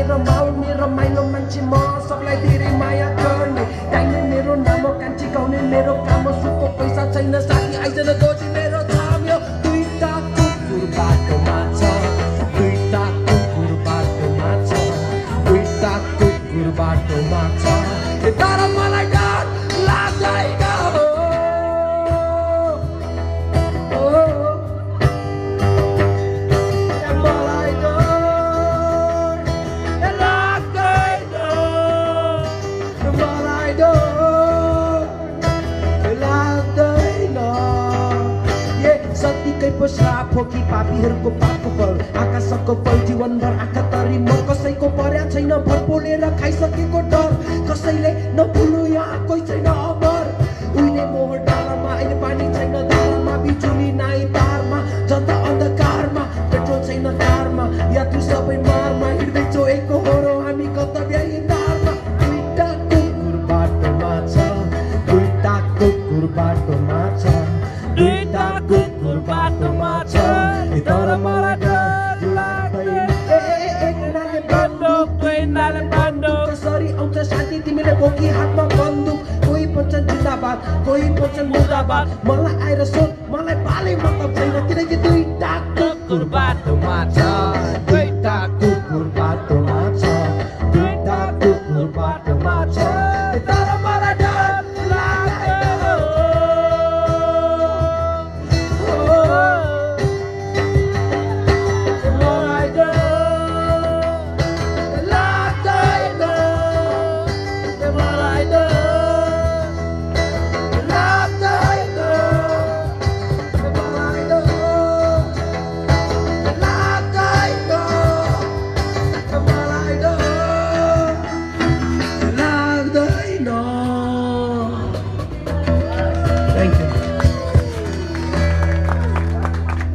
मेरो माउ रमाउने रमाइलो मान्छे म सबलाई धेरै माया गर्ने। टाइमले मेरो नाम कान्छी गाउने मेरो काम सुको पैसा छैन साथी आइजन गोजी मेरो थाम्यो दुईटा कुकुर बाटोमा छ दुईटा कुकुर बाटोमा छ दुईटा कुकुर बाटोमा छ। पो श्राप हो कि पापीहरूको पापको फल आकाशको फल जीवनभर आँखा म कसैको पर्या छैन भर पोलेर खाइसकेको डर। कसैले नभुल्नु यहाँ कोही छैन अमर। उहिले मोहर डालामा अहिले पानी छैन दालामा बिजुली नाइ तारमा जनता अन्धकारमा पेट्रोल छैन कारमा यात्रु सबै मारमा हिँड्दैछौ एकको होरो हामी कर्तव्य हिँडारमा दुईटा कुकुर बाटोमा छ दुईटा कुकुर बाटोमा छ दुईटा कुकुर बाटोमा छ तर मलाई डर लाग्दैन बन्दुक बन्दुक। कसरी आउँछ शान्ति तिमीले बोकी हातमा बन्दुक। कोही भन्छन् जिन्दाबाद कोही भन्छन् मुर्दाबाद। मलाई आएर सोध मलाई पालै मतलब छैन किनकि दुईटा कुकुर बाटोमा छ।